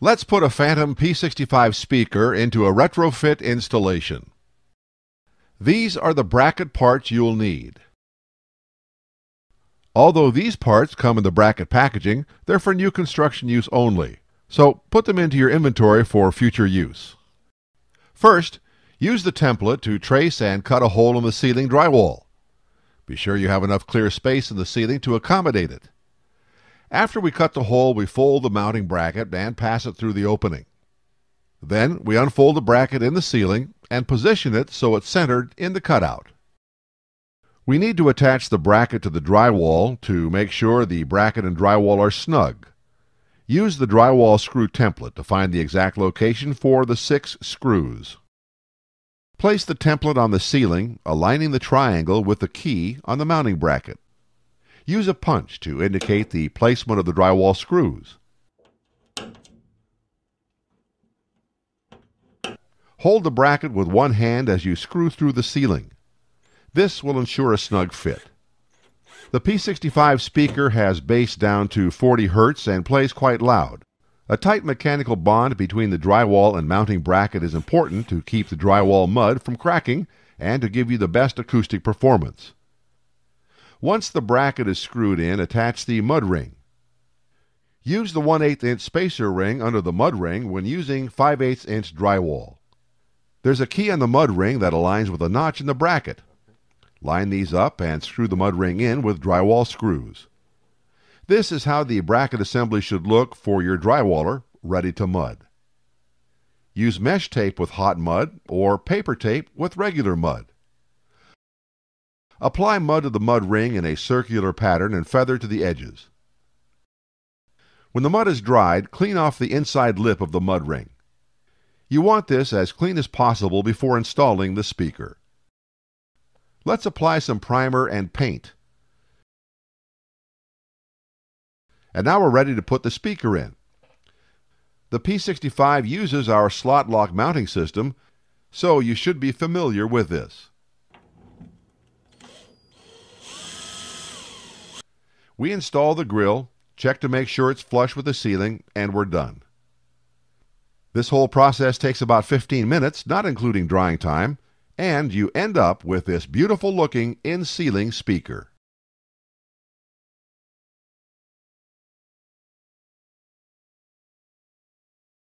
Let's put a Phantom P65 speaker into a retrofit installation. These are the bracket parts you'll need. Although these parts come in the bracket packaging, they're for new construction use only, so put them into your inventory for future use. First, use the template to trace and cut a hole in the ceiling drywall. Be sure you have enough clear space in the ceiling to accommodate it. After we cut the hole, we fold the mounting bracket and pass it through the opening. Then we unfold the bracket in the ceiling and position it so it's centered in the cutout. We need to attach the bracket to the drywall to make sure the bracket and drywall are snug. Use the drywall screw template to find the exact location for the six screws. Place the template on the ceiling, aligning the triangle with the key on the mounting bracket. Use a punch to indicate the placement of the drywall screws. Hold the bracket with one hand as you screw through the ceiling. This will ensure a snug fit. The P65 speaker has bass down to 40 Hz and plays quite loud. A tight mechanical bond between the drywall and mounting bracket is important to keep the drywall mud from cracking and to give you the best acoustic performance. Once the bracket is screwed in, attach the mud ring. Use the 1 8 inch spacer ring under the mud ring when using 5 8 inch drywall. There's a key on the mud ring that aligns with a notch in the bracket. Line these up and screw the mud ring in with drywall screws. This is how the bracket assembly should look for your drywaller ready to mud. Use mesh tape with hot mud or paper tape with regular mud. Apply mud to the mud ring in a circular pattern and feather to the edges. When the mud is dried, clean off the inside lip of the mud ring. You want this as clean as possible before installing the speaker. Let's apply some primer and paint. And now we're ready to put the speaker in. The P65 uses our slot lock mounting system, so you should be familiar with this. We install the grill, check to make sure it's flush with the ceiling, and we're done. This whole process takes about 15 minutes, not including drying time, and you end up with this beautiful looking in ceiling speaker.